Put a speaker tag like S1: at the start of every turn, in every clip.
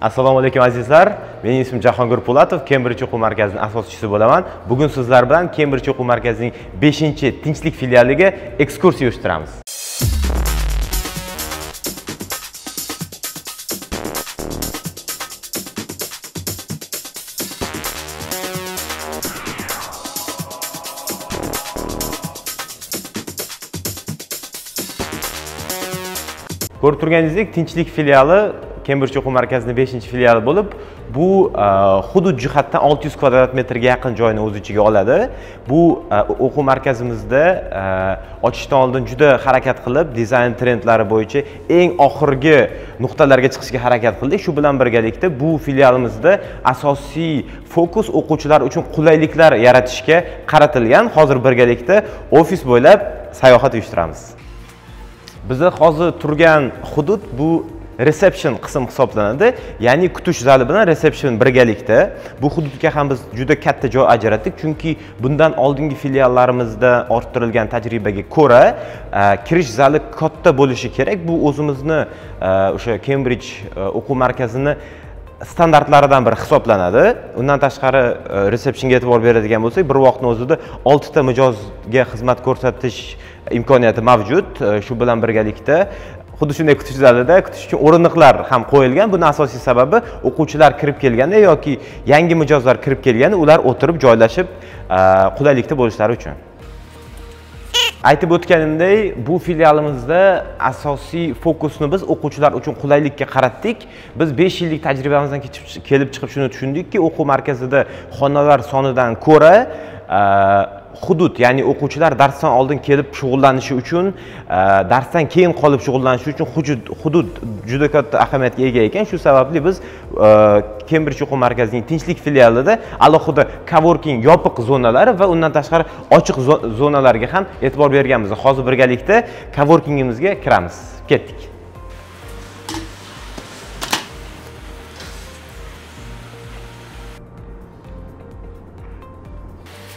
S1: assalomu alaykum azizlar. Mening ismim jahongir po'latov kembridj o'quv markazining asoschisi bo'laman. Bugun sizlar bilan kembridj o'quv markazining 5 tinchlik filialiga ekskursiya uyushtiramiz. Ko'rib turganingizdek tinchlik filiali kembrij o'quv markazining 5 filiali bo'lib bu e, hudud jihatdan 600 kvadrat metrga yaqin joyni o'z ichiga oladi. Bu e, o'quv markazimizda e, ochishdan oldin juda harakat qilib dizayn trendlari bo'yicha eng oxirgi nuqtalarga chiqishga harakat qildik. Shu bilan birgalikda bu filialimizda asosiy fokus o'quvchilar uchun qulayliklar yaratishga qaratilgan. Hozir birgalikda ofis bo'ylab sayohat uyushtiramiz. Biza hozir turgan hudud bu reception qism hisoblanadi. Ya'ni kutish zali bilan reception birgalikda. Bu hududga ham biz juda katta joy ajratdik. Chunki bundan oldingi filiallarimizda orttirilgan tajribaga ko'ra e, kirish zali katta bo'lishi kerak. Bu o'zimizni e, o'sha kembridj e, o'quv markazini standartlaridan biri hisoblanadi. Undan tashqari resepshinga e'tibor beradigan bo'lsak bir vaqtni o'zida oltita mijozga xizmat ko'rsatish imkoniyati mavjud. Shu bilan birgalikda xuddi shunday kutish zalida kutish uchun o'rindiqlar ham qo'yilgan. Buni asosiy sababi o'quvchilar kirib kelganda yoki yangi mijozlar kirib kelganda ular o'tirib joylashib e, qulaylikda bo'lishlari uchun. Aytib o'tganimdek bu filialimizda asosiy fokusni biz o'quvchilar uchun qulaylikka qaratdik. Biz besh yillik tajribamizdan kelib chiqib shuni tushundikki o'quv markazida xonalar sonidan ko'ra e, hudud ya'ni o'quvchilar darsdan oldin kelib shug'ullanishi uchun e, darsdan keyin qolib shug'ullanishi uchun hudud juda katta ahamiyatga ega ekan. Shu sababli biz kembrij o'quv markazining tinchlik filialida alohida coworking yopiq zonalari va undan tashqari ochiq zonalarga ham e'tibor berganmiz. Hozir birgalikda coworkingimizga kiramiz. Ketdik.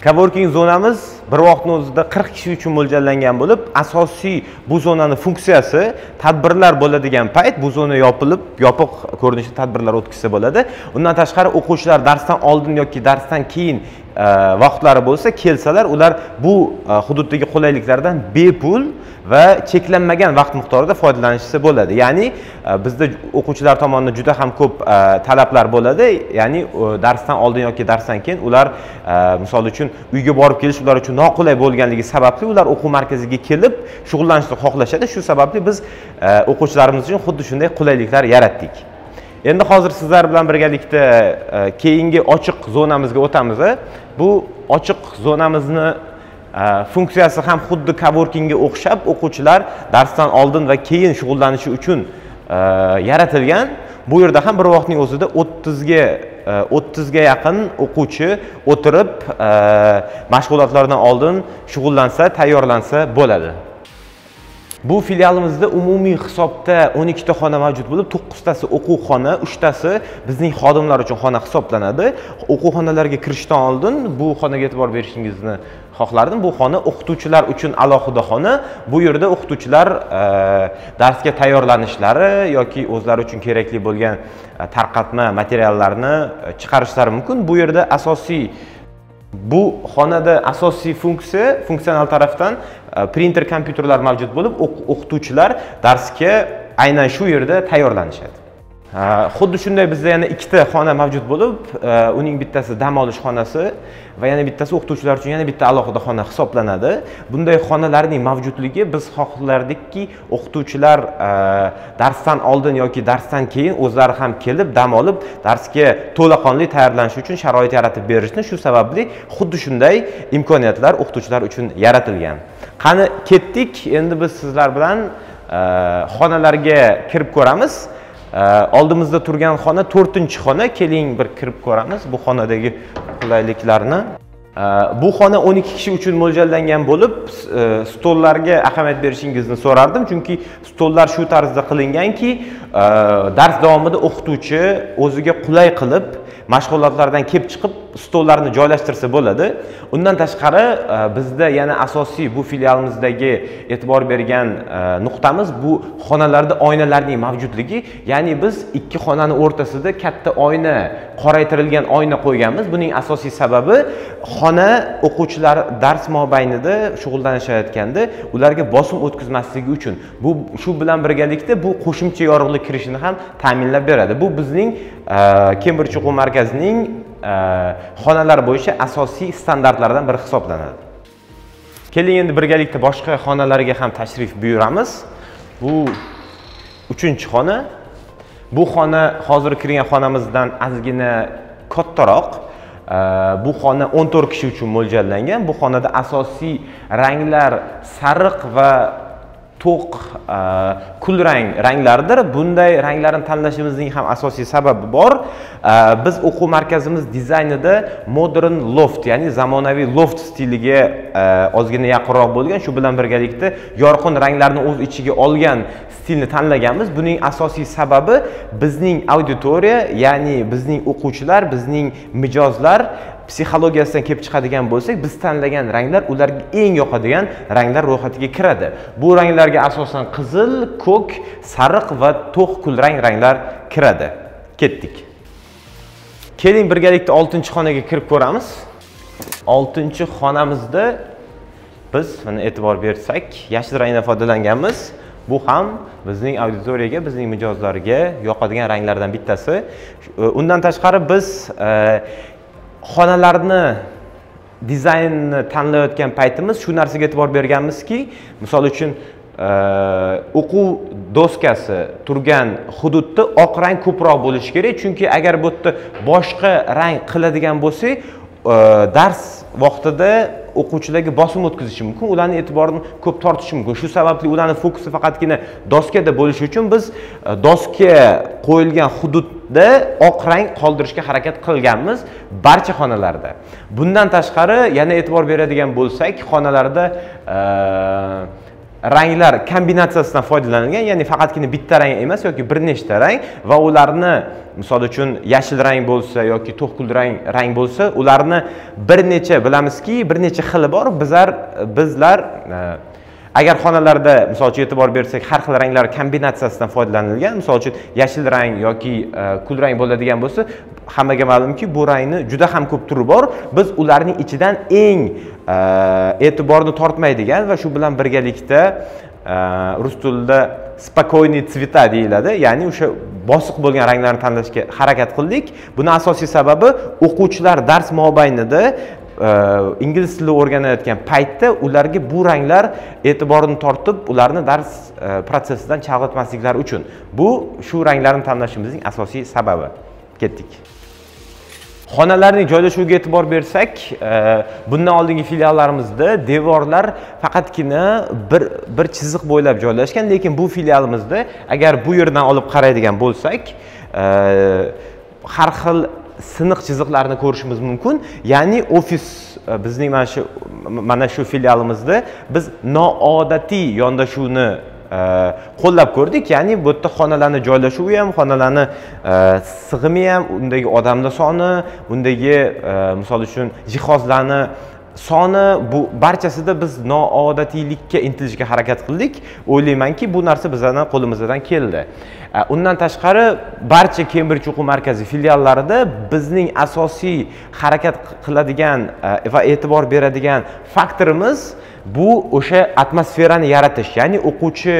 S1: Coworking zonamiz bir vaqtni o'zida 40 kishi uchun mo'ljallangan bo'lib asosiy bu zonani funksiyasi tadbirlar bo'ladigan payt bu zona yopilib yopiq ko'rinishda tadbirlar o'tkazsa bo'ladi. Undan tashqari o'quvchilar darsdan oldin yoki darsdan keyin Э, vaqtlari bo'lsa kelsalar ular bu e, hududdagi qulayliklardan bepul va cheklanmagan vaqt miqdorida foydalanishsa bo'ladi. Ya'ni e, bizda o'quvchilar tomonidan juda ham ko'p e, talablar bo'ladi. Ya'ni darsdan oldin yoki darsdan keyin ular misol uchun uyga borib kelish ular uchun noqulay bo'lganligi sababli ular o'quv markaziga kelib shug'ullanishni xohlashadi. Shu sababli biz o'quvchilarimiz uchun xuddi shunday qulayliklar yaratdik. Endi hozir sizlar bilan birgalikda e, keyingi ochiq zonamizga o'tamiz e. bu ochiq zonamizni e, funksiyasi ham xuddi coworkingga o'xshab o'quvchilar darsdan oldin va keyin shug'ullanishi uchun yaratilgan. Bu yerda ham bir vaqtning o'zida o'ttizga o'ttizga yaqin o'quvchi o'tirib mashg'ulotlardan oldin shug'ullansa tayyorlansa bo'ladi. Bu filialimizda umumiy hisobda 12 ta xona mavjud bo'lib 9 tasi o'quv xona 3 tasi bizning xodimlar uchun xona hisoblanadi. O'quv xonalarga kirishdan oldin bu xonaga e'tibor berishingizni xohlardim. Bu xona o'qituvchilar uchun alohida xona. Bu yerda o'qituvchilar e, darsga tayyorlanishlari yoki o'zlari uchun kerakli bo'lgan e, tarqatma materiallarni e, chiqarishlari mumkin. Bu yerda asosiy bu xonada asosiy funksiya funksional tarafdan Э, printer kompyuterlar mavjud bo'lib o'qituvchilar darsga aynan shu yerda tayyorlanishadi. Xuddi shunday bizda yana ikkita xona mavjud bo'lib e, uning bittasi dam olish xonasi va yana bittasi o'qituvchilar uchun yana bitta alohida xona hisoblanadi. Bunday xonalarning mavjudligi biz xohlardikki o'qituvchilar e, darsdan oldin yoki darsdan keyin o'zlari ham kelib dam olib darsga to'laqonli tayyorlanish uchun sharoit yaratib berishni shu sababli xuddi shunday imkoniyatlar o'qituvchilar uchun yaratilgan. Qani ketdik? Endi biz sizlar bilan e, xonalarga kirib ko'ramiz. Oldimizda turgan xona to'rtinchi xona. Keling bir kirib ko'ramiz bu xonadagi qulayliklarni. Bu xona 12 kishi uchun mo'ljallangan bo'lib e, stollarga ahamiyat berishingizni so'rardim. Chunki stollar shu tarzda qilinganki e, dars davomida o'qituvchi o'ziga qulay qilib mashg'ulotlardan kelib chiqib stollarni joylashtirsa bo'ladi. Undan tashqari e, bizda yana asosiy bu filialimizdagi e'tibor bergan e, nuqtamiz bu xonalarda oynalarning mavjudligi. Ya'ni biz ikki xonani o'rtasida katta oyna qoraytirilgan oyna qo'yganmiz. Buning asosiy sababi xona o'quvchilar dars mobaynida shug'ullanishayotganda ularga bosim o'tkazmasligi uchun. Bu shu bilan birgalikda bu qo'shimcha yorug'lik kirishini ham ta'minlab beradi. Bu bizning kembridj o'quv markazining Э, xonalar bo'yicha asosiy standartlardan biri hisoblanadi. Keling endi birgalikda boshqa xonalarga ham tashrif buyuramiz. Bu uchinchi xona. Bu xona hozir kirgan xonamizdan ozgina kattaroq. Э, bu xona 14 kishi uchun mo'ljallangan. Bu xonada asosiy ranglar sariq va to'q e, kulrang ranglardir. Bunday ranglarni tanlashimizning ham asosiy sababi bor. E, biz o'quv markazimiz dizaynida modern loft ya'ni zamonaviy loft stiliga e, ozgina yaqinroq bo'lgan shu bilan birgalikda yorqin ranglarni o'z ichiga olgan stilni tanlaganmiz. Buning asosiy sababi bizning auditoriya ya'ni bizning o'quvchilar bizning mijozlar psixologiyasidan kelib chiqadigan bo'lsak biz tanlagan ranglar ularga eng yoqadigan ranglar ro'yxatiga kiradi. Bu ranglarga asosan qizil ko'k sariq va to'q kulrang ranglar kiradi. Ketdik. Keling birgalikda oltinchi xonaga kirib ko'ramiz. Oltinchi xonamizda biz mana e'tibor bersak yashil rangdan foydalanganmiz bu ham bizning auditoriyaga bizning mijozlarga yoqadigan ranglardan bittasi. Undan tashqari biz e, xonalarni dizaynni tanlayotgan paytimiz shu narsaga e'tibor berganmizki misol uchun e, o'quv doskasi turgan hududda oq rang ko'proq bo'lishi kerak. Chunki agar bu yerda boshqa rang qiladigan bo'lsak e, dars vaqtida o'quvchilarga bosim o'tkazishi mumkin ularni e'tiborini ko'p tortishi mumkin. Shu sababli ularni fokusi faqatgina doskada bo'lishi uchun biz e, doska qo'yilgan hududda oq rang qoldirishga harakat qilganmiz barcha xonalarda. Bundan tashqari yana e'tibor beradigan bo'lsak xonalarda e, ranglar kombinatsiyasidan foydalanilgan ya'ni faqatgina bitta rang emas yoki bir nechta rang va ularni misol uchun yashil rang bo'lsa yoki to'q rang rang bo'lsa ularni bir necha bilamizki bir necha xili bor. Bizlar bizlar agar xonalarda misol uchun e'tibor bersak har xil ranglar kombinatsiyasidan foydalanilgan misol uchun yashil rang yoki e, kul kulrang bo'ladigan bo'lsa hammaga ma'lumki bu rangni juda ham ko'p turi bor. Biz ularning ichidan eng e, e'tiborni tortmaydigan va shu bilan birgalikda e, rus tilida спокойный цвета deyiladi. Ya'ni o'sha bosiq bo'lgan ranglarni tanlashga harakat qildik. Buni asosiy sababi o'quvchilar dars mobaynida e, ingliz tilini o'rganayotgan paytda ularga bu ranglar e'tiborini tortib ularni dars protsessidan chalg'itmasliklari uchun. Bu shu ranglarni tanlashimizning asosiy sababi. Ketdik. Xonalarning joylashuviga e'tibor bersak e, bundan oldingi filiallarimizda devorlar faqatgina bir bir chiziq bo'ylab joylashgan lekin bu filialimizda agar bu yerdan olib qaraydigan bo'lsak e, har xil siniq chiziqlarni ko'rishimiz mumkin. Ya'ni ofis e, bizning mana shu mana shu filialimizda biz noodatiy yondashuvni qo'llab ko'rdik ya'ni bu yerda xonalarni joylashuvi ham xonalarni e, sig'imi ham undagi odamlar soni undagi e, misol uchun jihozlarni soni bu barchasida biz noodatiylikka intilishga harakat qildik. O'ylaymanki bu narsa bizani qo'limizdan keldi. Undan tashqari barcha kembridj o'quv markazi filiallarida bizning asosiy harakat qiladigan va e'tibor beradigan faktorimiz bu o'sha atmosferani yaratish ya'ni o'quvchi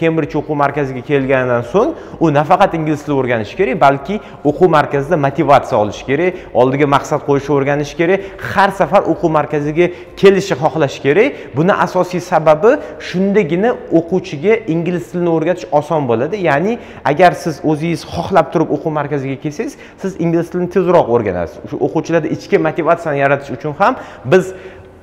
S1: kembrij o'quv markaziga kelganidan so'ng u nafaqat ingliz tilini o'rganishi kerak balki o'quv markazida motivatsiya olishi kerak oldiga maqsad qo'yishni o'rganishi kerak har safar o'quv markaziga kelishni xohlashi kerak. Buni asosiy sababi shundagina o'quvchiga ingliz tilini o'rgatish oson bo'ladi. Ya'ni agar siz o'zingiz xohlab turib o'quv markaziga kelsangiz siz ingliz tilini tezroq o'rganasiz. Shu o'quvchilarda ichki motivatsiyani yaratish uchun ham biz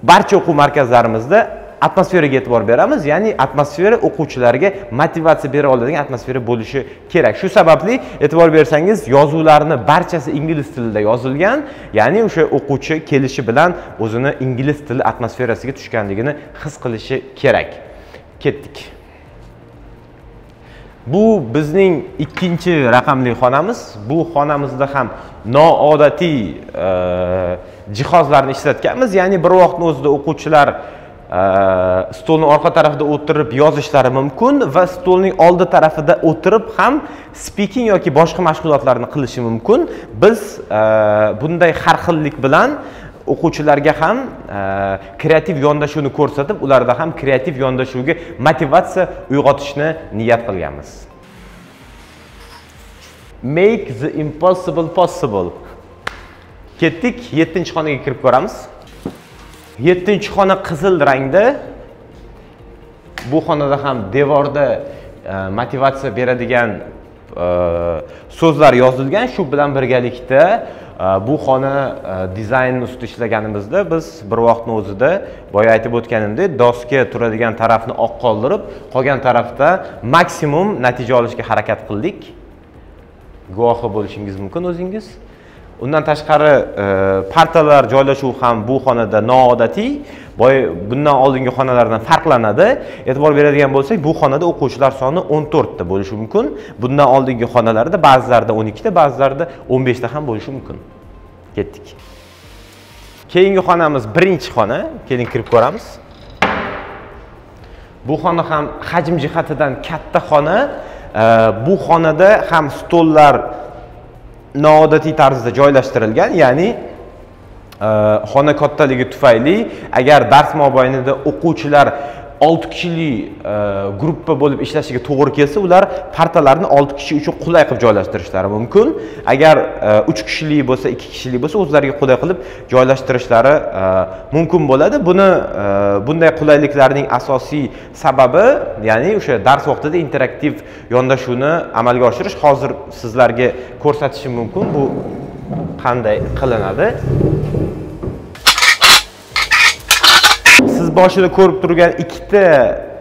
S1: barcha o'quv markazlarimizda atmosferaga e'tibor beramiz. Ya'ni atmosfera o'quvchilarga motivatsiya bera oladigan atmosfera bo'lishi kerak. Shu sababli e'tibor bersangiz yozuvlarni barchasi ingliz tilida yozilgan ya'ni o'sha o'quvchi kelishi bilan o'zini ingliz tili atmosferasiga tushganligini his qilishi kerak. Ketdik. Bu bizning ikkinchi raqamli xonamiz. Bu xonamizda ham noodatiy e, jihozlarni ishlatganmiz. Ya'ni bir vaqtni o'zida o'quvchilar Э, stolni orqa tarafida o'tirib yozishlari mumkin va stolning oldi tarafida o'tirib ham speaking yoki boshqa mashg'ulotlarni qilishi mumkin. Biz e, bunday har xillik bilan o'quvchilarga ham e, kreativ yondashuvni ko'rsatib ularda ham kreativ yondashuvga motivatsiya uyg'otishni niyat qilganmiz. Make the impossible possible. Ketdik yettinchi xonaga kirib ko'ramiz. Yettinchi xona qizil rangda. Bu xonada ham devorda e, motivatsiya beradigan e, so'zlar yozilgan shu bilan birgalikda e, bu xona e, dizaynni ustida ishlaganimizda biz bir vaqtni o'zida boya aytib o'tganimdek doska turadigan tarafni oq qoldirib qolgan tarafda maksimum natija olishga harakat qildik. Guvohi bo'lishingiz mumkin o'zingiz. Undan tashqari e, partalar joylashuvi ham bu xonada noodatiy. Boy bundan oldingi xonalardan farqlanadi. E'tibor beradigan bo'lsak bu xonada o'quvchilar soni 14 ta bo'lishi mumkin. Bundan oldingi xonalarda ba'zilarida 12 ta ba'zilarida 15 ta ham bo'lishi mumkin. Ketdik. Keyingi xonamiz birinchi xona. Keling kirib ko'ramiz. Bu xona ham hajm jihatidan katta xona. E, bu xonada ham stollar noodatiy tarzda joylashtirilgan ya'ni e, xona kattaligi tufayli agar dars mobaynida o'quvchilar olti kishili e, gruppa bo'lib ishlashiga to'g'ri kelsa ular partalarni olti kishi uchun qulay qilib joylashtirishlari mumkin. Agar e, uch kishili bo'lsa ikki kishili bo'lsa o'zlariga qulay qilib joylashtirishlari e, mumkin bo'ladi. Buni bunday qulayliklarning asosiy sababi ya'ni o'sha dars vaqtida interaktiv yondashuvni amalga oshirish hozir sizlarga ko'rsatishim mumkin. Bu qanday qilinadi siz boshida ko'rib turgan ikkita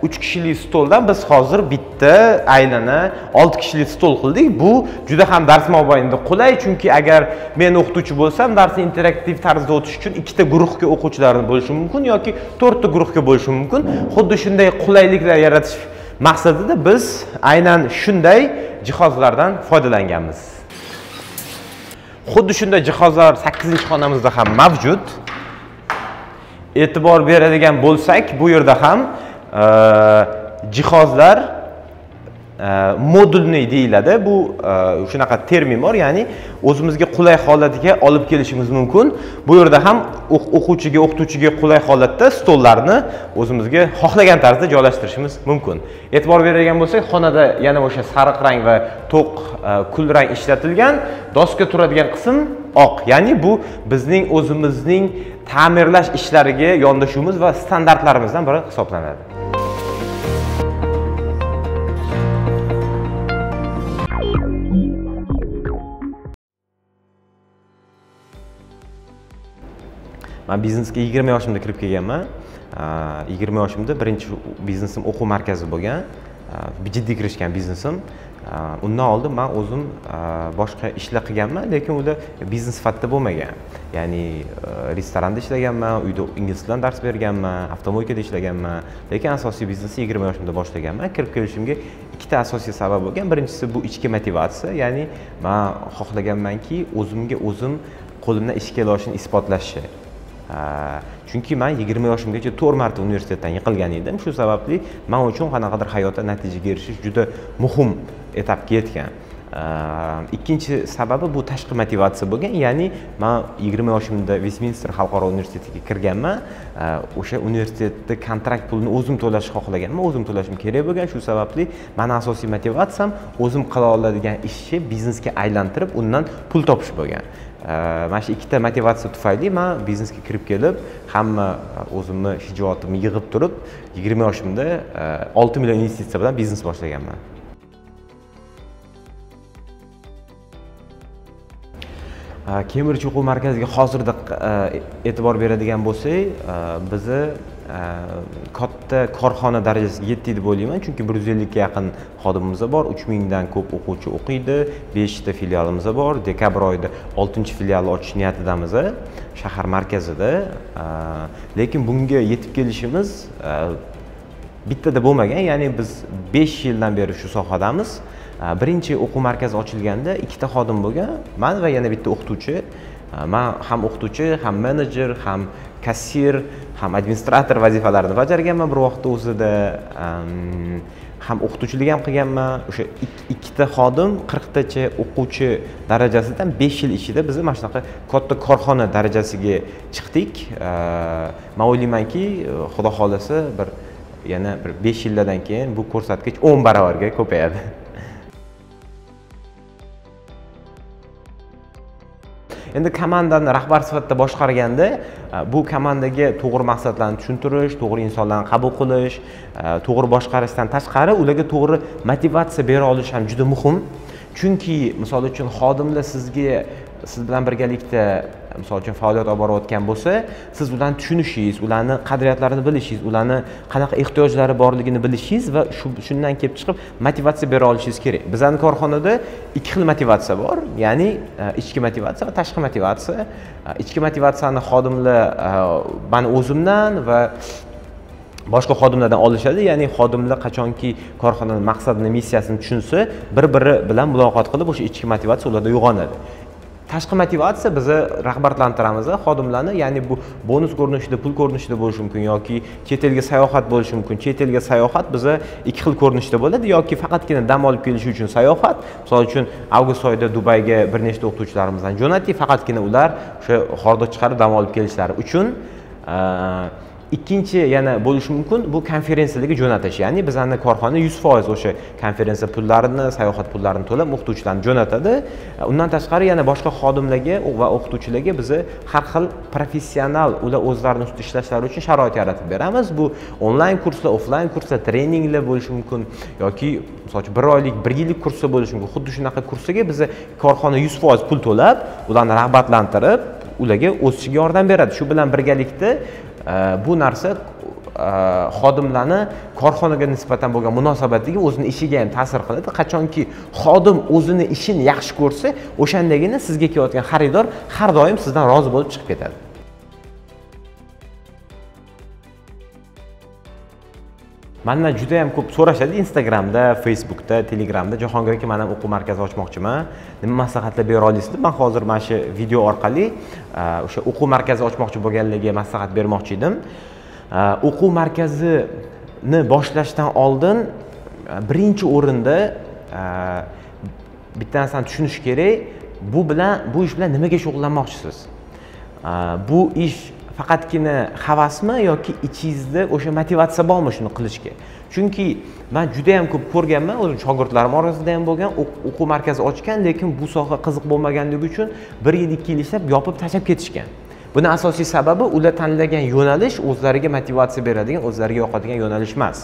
S1: uch kishilik stoldan biz hozir bitta aylana olti kishilik stol qildik. Bu juda ham dars mobaynida qulay chunki agar men o'qituvchi bo'lsam darsni interaktiv tarzda o'tish uchun ikkita guruhga o'quvchilarni bo'lishim mumkin yoki to'rtta guruhga bo'lishim mumkin. Xuddi shunday qulayliklar yaratish maqsadida biz aynan shunday jihozlardan foydalanganmiz. Xuddi shunday jihozlar sakkizinchi xonamizda ham mavjud. E'tibor beradigan bo'lsak bu yerda ham e, jihozlar e, modulniy deyiladi. Bu e, shunaqa termin bor ya'ni o'zimizga qulay holatga olib kelishimiz mumkin. Bu yerda ham o'quvchiga o'qituvchiga qulay holatda stollarni o'zimizga xohlagan tarzda joylashtirishimiz mumkin. E'tibor beradigan bo'lsak xonada yana o'sha sariq rang va to'q kul rang ishlatilgan doska turadigan qism oq. Ya'ni bu bizning o'zimizning ta'mirlash ishlariga yondashuvimiz va standartlarimizdan biri hisoblanadi. Man biznesga yigirma yoshimda kirib kelganman. Yigirma yoshimda birinchi biznesim o'quv markazi bo'lgan. Jiddiy kirishgan biznesim. Undan oldin man o'zim boshqa ishlar qilganman lekin ular biznes sifatida bo'lmagan. Ya'ni restoranda ishlaganman uyda ingliz tilidan dars berganman avtomoykada ishlaganman. Lekin asosiy biznesni yigirma yoshimda boshlaganman. Kirib kelishimga ikkita asosiy sabab bo'lgan. Birinchisi bu ichki motivatsiya. Ya'ni man xohlaganmanki o'zimga o'zim qo'limdan ish kelishini olishini isbotlashi. Chunki man yigirma yoshimgacha to'rt marta universitetdan yiqilgan edim. Shu sababli man uchun qanaqadir hayotda natijaga erishish juda muhim etapga yetgan. Ikkinchi sababi bu tashqi motivatsiya bo'lgan ya'ni man yigirma yoshimda vestminster xalqaro universitetiga kirganman. O'sha universitetni kontrakt pulini o'zim to'lashni xohlaganman o'zim to'lashim kerak bo'lgan. Shu sababli mani asosiy motivatsiyam o'zim qila oladigan ishni biznesga aylantirib undan pul topish bo'lgan. Э, mana shu ikkita motivatsiya tufayli man biznesga kirib kelib hamma e, o'zimni shijoatimni yig'ib turib yigirma yoshimda e, olti million investitsiya bilan biznes boshlaganman. Kemirchi o'quv markaziga hozirda e, e'tibor beradigan bo'lsak bizni Э, katta korxona darajasiga yetdi deb o'ylayman chunki bir yuz ellikka yaqin xodimimiz bor uch mingdan ko'p o'quvchi o'qiydi beshta filialimiz bor dekabr oyida oltinchi filialni ochish niyatidamiz e, shahar markazida. Э, lekin bunga yetib kelishimiz э, bittada bo'lmagan ya'ni biz besh yildan beri shu sohadamiz. Birinchi o'quv markazi ochilganda ikkita xodim bo'lgan man va yana bitta o'qituvchi. Man ham o'qituvchi ham menejer ham kassir ham administrator vazifalarini bajarganman bir vaqtni o'zida ham o'qituvchilik ham qilganman. O'sha ikkita xodim qirqtacha o'quvchi darajasidan besh yil ichida biz mana shunaqa katta korxona darajasiga chiqdik. Man o'ylaymanki xudo xohlasa bir yana bir besh yillardan keyin bu ko'rsatkich o'n baravarga ko'payadi. Endi komandani rahbar sifatida boshqarganda e, bu komandaga to'g'ri maqsadlarni tushuntirish to'g'ri insonlarni qabul qilish e, to'g'ri boshqarishdan tashqari ularga to'g'ri motivatsiya bera olish ham juda muhim. Chunki misol uchun xodimlar sizga siz bilan birgalikda misol uchun faoliyat olib borayotgan bo'lsa siz ularni tushunishingiz ularni qadriyatlarini bilishingiz ularni qanaqa ehtiyojlari borligini bilishingiz va shu shundan kelib chiqib motivatsiya bera olishingiz kerak. Bizani korxonada ikki xil motivatsiya bor ya'ni e, ichki motivatsiya va tashqi motivatsiya. E, ichki motivatsiyani xodimlar e, mani o'zimdan va boshqa xodimlardan olishadi. Ya'ni xodimlar qachonki korxonani maqsadini missiyasini tushunsa bir biri bilan muloqot qilib o'sha ichki motivatsiya ularda uyg'onadi. Tashqi motivatsiya bizni rag'batlantiramiz xodimlarni. Ya'ni bu bonus ko'rinishida pul ko'rinishida bo'lishi mumkin yoki chet elga sayohat bo'lishi mumkin. Chet elga sayohat biza ikki xil ko'rinishda bo'ladi yoki faqatgina dam olib kelish uchun sayohat. Misol uchun avgust oyida dubayga bir nechta o'qituvchilarimizni jo'natdik. Faqatgina ular o'sha hordiq chiqarib dam olib kelishlari uchun ikkinchi yana bo'lishi mumkin bu konferensiyalarga jo'natish. Ya'ni bizani korxona yuz foiz o'sha konferensiya pullarini sayohat pullarini to'lab o'qituvchilarni jo'natadi. Undan tashqari yana boshqa xodimlarga va o'qituvchilarga biz har xil professional ular o'zlarini ustida ishlashlari uchun sharoit yaratib beramiz. Bu onlayn kurslar offlayn kurslar treninglar bo'lishi mumkin yoki misol uchun bir oylik bir yillik kurslar bo'lishi mumkin. Xuddi shunaqa kurslarga biz korxona yuz foiz pul to'lab ularni rag'batlantirib ularga o'sishiga yordam beradi. Shu bilan birgalikda bu narsa xodimlarni korxonaga nisbatan bo'lgan munosabatiga o'zini ishiga ham ta'sir qiladi. Qachonki xodim o'zini ishini yaxshi ko'rsa o'shandagina sizga kelayotgan xaridor har doim sizdan rozi bo'lib chiqib ketadi. Mandan juda yam ko'p so'rashadi instagramda facebookda telegramda. Jahongir aka man ham o'quv markazi ochmoqchiman nima maslahatlar bera olasiz deb man hozir mana shu video orqali o'sha o'quv markazi ochmoqchi bo'lganlarga maslahat bermoqchi edim. O'quv markazini boshlashdan oldin birinchi o'rinda bitta narsani tushunish kerak. Bu bilan bu ish bilan nimaga shug'ullanmoqchisiz? Bu ish faqatgina havasmi yoki ichingizda o'sha motivatsiya bormi shuni qilishga? Chunki man juda yam ko'p ko'rganman o'zim shogirdlarim orasida ham bo'lgan o'quv markazi ochgan lekin bu soha qiziq bo'lmaganligi uchun bir yil ikki yil ishlab yopib tashlab ketishgan. Buni asosiy sababi ular tanlagan yo'nalish o'zlariga motivatsiya beradigan o'zlariga yoqadigan yo'nalish emas.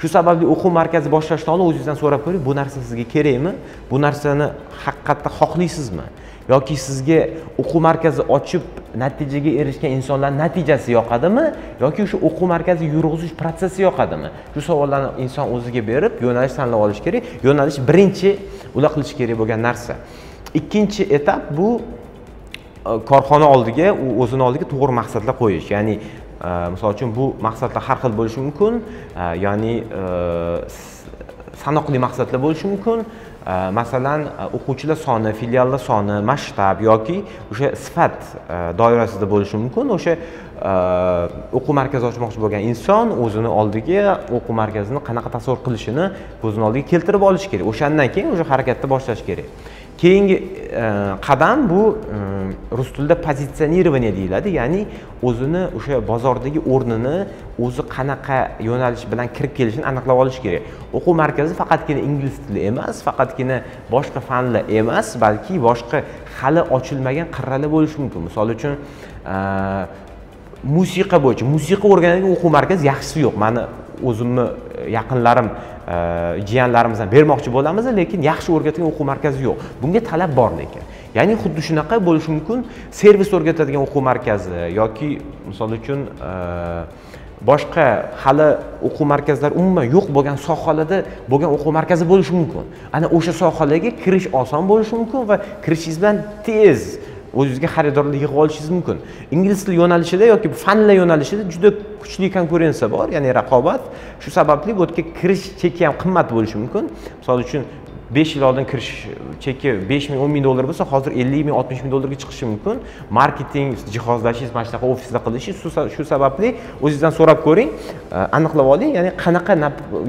S1: Shu sababli o'quv markazi boshlashdan oldin o'zingizdan so'rab ko'ring bu narsa sizga kerakmi? Bu narsani haqiqatda xohlaysizmi? Yoki sizga o'quv markazi ochib natijaga erishgan insonlar natijasi yoqadimi? Yoki o'sha o'quv markazi yurg'izish protsessi yoqadimi? Shu savollarni inson o'ziga berib yo'nalish tanlab olishi kerak. Yo'nalish birinchi ular qilish kerak bo'lgan narsa. Ikkinchi etap bu e, korxona oldiga u o'zini oldiga to'g'ri maqsadlar qo'yish. Ya'ni e, misol uchun bu maqsadlar har xil bo'lishi mumkin e, ya'ni sanoqli maqsadlar bo'lishi mumkin Э, masalan e, o'quvchilar soni filiallar soni masshtab yoki o'sha sifat e, doirasida bo'lishi mumkin. O'sha e, o'quv markazi ochmoqchi bo'lgan inson o'zini oldiga o'quv markazini qanaqa tasavvur qilishini ko'zini oldiga keltirib olishi kerak. O'shandan keyin o'sha harakatni boshlash kerak. Keyingi e, qadam bu e, rus tilida pozitsionирование deyiladi ya'ni o'zini o'sha bozordagi o'rnini o'zi qanaqa yo'nalish bilan kirib kelishini aniqlab olish kerak. O'quv markazi faqatgina ingliz tili emas faqatgina boshqa fanlar emas balki boshqa hali ochilmagan qirralar bo'lishi mumkin. Misol uchun e, musiqa bo'yicha musiqa o'rganadigan o'quv markazi yaxshisi yo'q. Mani o'zimni e, yaqinlarim e, jiyanlarimizdan bermoqchi bo'lamiz lekin yaxshi o'rgatgan o'quv markazi yo'q. Bunga talab bor lekin. Ya'ni xuddi shunaqa bo'lishi mumkin servis o'rgatadigan o'quv markazi yoki misol uchun e, boshqa hali o'quv markazlari umuman yo'q bo'lgan sohalarda bo'lgan o'quv markazi bo'lishi mumkin. Ana o'sha sohalarga kirish oson bo'lishi mumkin va kirishingiz bilan tez o'zingizga xaridorlar yig'ib olishingiz mumkin. Ingliz tili yo'nalishida yoki fanlar yo'nalishida juda kuchli konkurensiya bor ya'ni raqobat. Shu sababli bu yerga kirish cheki ham qimmat bo'lishi mumkin. Misol uchun besh yil oldin kirish cheki besh ming o'n ming dollar bo'lsa hozir ellik ming oltmish ming dollarga chiqishi mumkin. Marketing jihozlashingiz mana shunaqa ofisda qilishingiz shu sababli o'zingizdan so'rab ko'ring. Aniqlab oling ya'ni qanaqa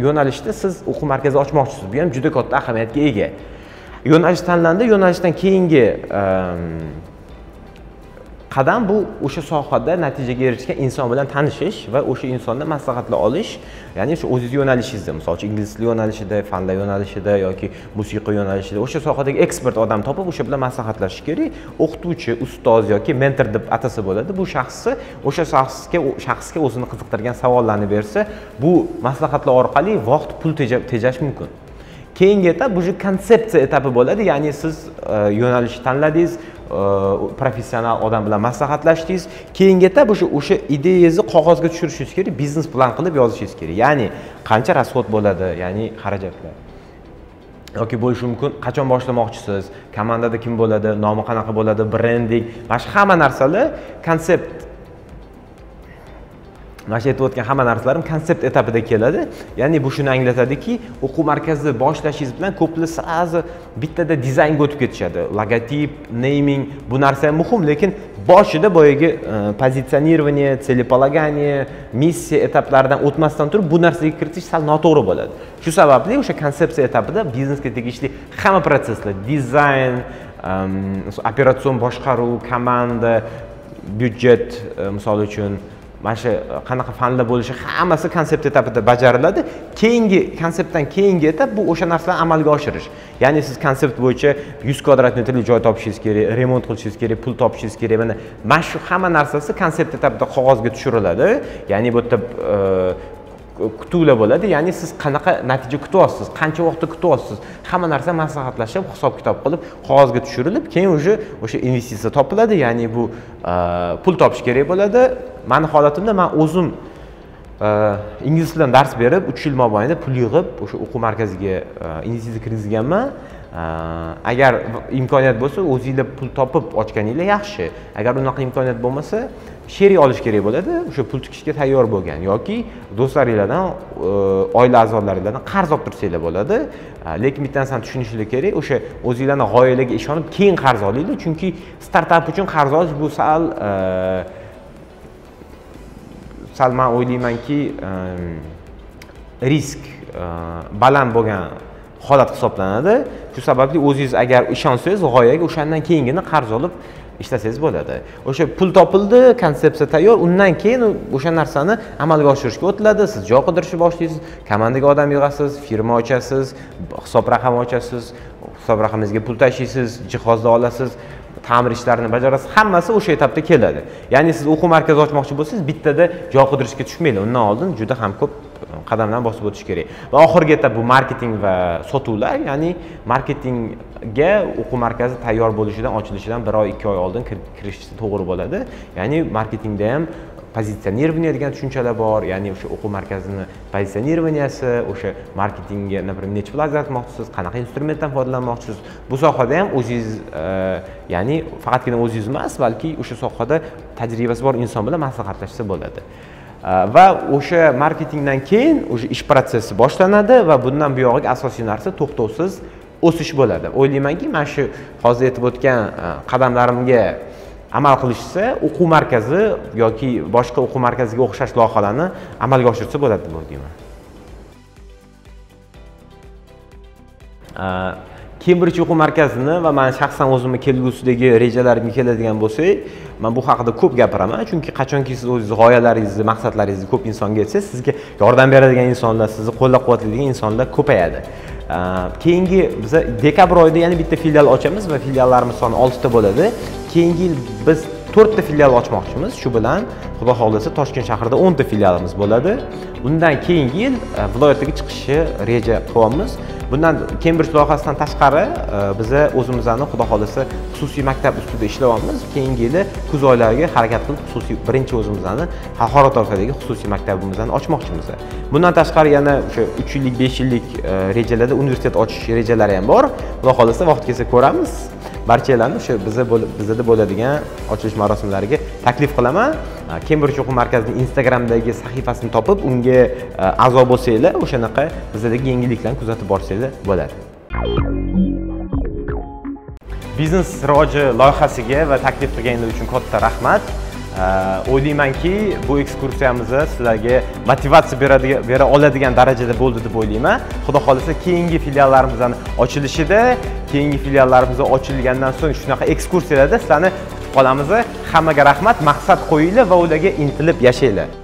S1: yo'nalishda siz o'quv markazi ochmoqchisiz? Bu ham juda katta ahamiyatga ega. Yo'nalish tanlandi yo'nalishdan keyingi ehm, qadam bu o'sha sohada natijaga erishgan inson bilan tanishish va o'sha insondan maslahatlar olish ya'ni o'sha o'zizni yo'nalishingizda misol uchun ingliz tili yo'nalishida fanlar yo'nalishida yoki musiqa yo'nalishida o'sha sohadagi ekspert odam topib o'sha bilan maslahatlashish kerak. O'qituvchi ustoz yoki mentor deb atasa bo'ladi. Bu shaxsni o'sha shaxsga shaxsga o'zini qiziqtirgan savollarni bersa bu maslahatlar orqali vaqt pul tejash mumkin. Keyingi etap уже konsepsiya etapi bo'ladi. Ya'ni siz e, yo'nalish tanladingiz E, professional odam bilan maslahatlashdingiz. Keyingi etap o'sha o'sha ideyangizni qog'ozga tushirishingiz kerak biznes plan qilib yozishingiz kerak. Ya'ni qancha расход bo'ladi ya'ni xarajatlar. Yoki bo'lishi mumkin qachon boshlamoqchisiz komandada kim bo'ladi nomi qanaqa bo'ladi brending mana shu hamma narsalar konsept mana shu aytib o'tgan hamma narsalarim konsept etapida keladi. Ya'ni bu shuni anglatadiki o'quv markazini boshlashingiz bilan ko'plar сразу bittada dizaynga o'tib ketishadi. Logotip neyming bu narsa ham muhim lekin boshida boyagi e, pozitsionирование целеполагание missiya etaplaridan o'tmasdan turib bu narsaga kiritish sal noto'g'ri bo'ladi. Shu sababli o'sha konsepsiya etapida biznesga tegishli hamma protsesslar dizayn operatsion boshqaruv komanda byudjet e, misol uchun mana shu e, qanaqa fanlar bo'lishi hammasi konsept etapida bajariladi. Keyingi konseptdan keyingi etap bu o'sha narsalarni amalga oshirish. Ya'ni siz konsept bo'yicha yuz kvadrat metrli joy topishingiz kerak remont qilishingiz kerak pul topishingiz kerak mana mana shu hamma narsasi konsept etapida qog'ozga tushiriladi. Ya'ni bu yerda e, kutuvlar bo'ladi. Ya'ni siz qanaqa natija kutyapsiz qancha vaqtda kutyapsiz hamma narsa maslahatlashib hisob kitob qilib qog'ozga tushirilib keyin уже o'sha investitsiya topiladi. Ya'ni bu e, pul topish kerak bo'ladi. Mani holatimda man o'zim e, ingliz tilidan dars berib uch yil mobaynida pul yig'ib o'sha o'quv markaziga e, investitsiya kirgizganman e, agar imkoniyat bo'lsa o'zinglar pul topib ochganinglar yaxshi. Agar unaqa imkoniyat bo'lmasa sherik olish kerak bo'ladi o'sha pul tikishga tayyor bo'lgan. Yoki do'stlaringlardan oila a'zolaringlardan qarz olib tursanglar bo'ladi. Lekin bitta narsani tushunishinglar kerak o'sha o'zinglarni g'oyalarga ishonib keyin qarz olinglar. Chunki startap uchun qarz olish bu sal sal man o'ylaymanki risk baland bo'lgan holat hisoblanadi. Shu sababli o'zingiz agar ishonsangiz g'oyaga o'shandan keyingina qarz olib ishlasangiz bo'ladi. O'sha pul topildi konsepsiya tayyor undan keyin o'sha narsani amalga oshirishga o'tiladi. Siz joy qidirishni boshlaysiz komandaga odam yig'asiz firma ochasiz hisob raqam ochasiz hisob raqamingizga pul tashlaysiz jihozni olasiz. Ta'mir ishlarini bajarasiz hammasi o'sha etapda keladi. Ya'ni siz o'quv markazi ochmoqchi bo'lsangiz bittada joy qidirishga tushmanglar undan oldin juda ham ko'p e, qadamlarni bosib o'tish kerak. Va oxirgi etap bu marketing va sotuvlar ya'ni marketingga o'quv markazi tayyor bo'lishidan ochilishidan bir oy ikki oy oldin kirish to'g'ri bo'ladi. Ya'ni marketingda ham pozitsionirovание degan tushunchalar bor. Ya'ni o'sha o'quv markazini pozitsionirovanyasi o'sha marketingga например necha pul ajratmoqchisiz qanaqa instrumentdan foydalanmoqchisiz? Bu sohada ham o'zingiz e, ya'ni faqatgina o'zingiz emas balki o'sha sohada tajribasi bor inson bilan maslahatlashsa bo'ladi. E, va o'sha marketingdan keyin уже ish protsessi boshlanadi va bundan buyog'iga asosiy narsa to'xtovsiz o'sish bo'ladi. O'ylaymanki mana shu hozir aytib o'tgan e, qadamlarimga amal qilishsa o'quv markazi yoki boshqa o'quv markaziga o'xshash loyihalarni amalga oshirsa bo'ladi deb o'ylayman kembrij o'quv markazini va man shaxsan o'zimni kelgusidagi rejalarimga keladigan bo'lsak man bu haqida ko'p gapiraman. Chunki qachonki siz o'zingizni g'oyalaringizni maqsadlaringizni ko'p insonga aytsangiz sizga yordam beradigan insonlar sizni qo'llab quvvatlaydigan insonlar ko'payadi. Keyingi biza dekabr oyida yana bitta filial ochamiz va filiallarimiz soni oltita bo'ladi. Keyingi yil biz to'rtta filial ochmoqchimiz. Shu bilan xudo xohlasa toshkent shahrida o'nta filialimiz bo'ladi. Undan keyingi yil e, viloyatlarga viloyatga chiqishni reja qilyapmiz bundan kembrij loyihasidan tashqari e, biza o'zimizni xudo xohlasa xususiy maktab ustida ishlayapmiz. Keyingi yili kuz oylariga harakat qilib xususiy birinchi o'zimizni xalqaro toifadagi xususiy maktabimizni ochmoqchimiz. Bundan tashqari yana o'sha uch yillik besh yillik e, rejalarda universitet ochish rejalari ham bor. Xudo xohlasa vaqt kelsa ko'ramiz. Barchalarni o'sha biza bizada bo'ladigan ochilish marosimlariga taklif qilaman. Kembrij o'quv markazining instagramdagi sahifasini topib unga a'zo bo'lsanglar o'shanaqa bizadagi yangiliklarni kuzatib borsanglar bo'ladi. Biznes rivoji loyihasiga va taklif qilganingiz uchun katta rahmat. O'ylaymanki bu ekskursiyamiz sizlarga motivatsiya beradigan bera oladigan darajada bo'ldi deb o'ylayman xudo xohlasa keyingi filiallarimizni ochilishida keyingi filiallarimiz ochilgandan so'ng shunaqa ekskursiyalarda sizlarni kutib qolamiz hammaga rahmat maqsad qo'yinglar va ularga intilib yashanglar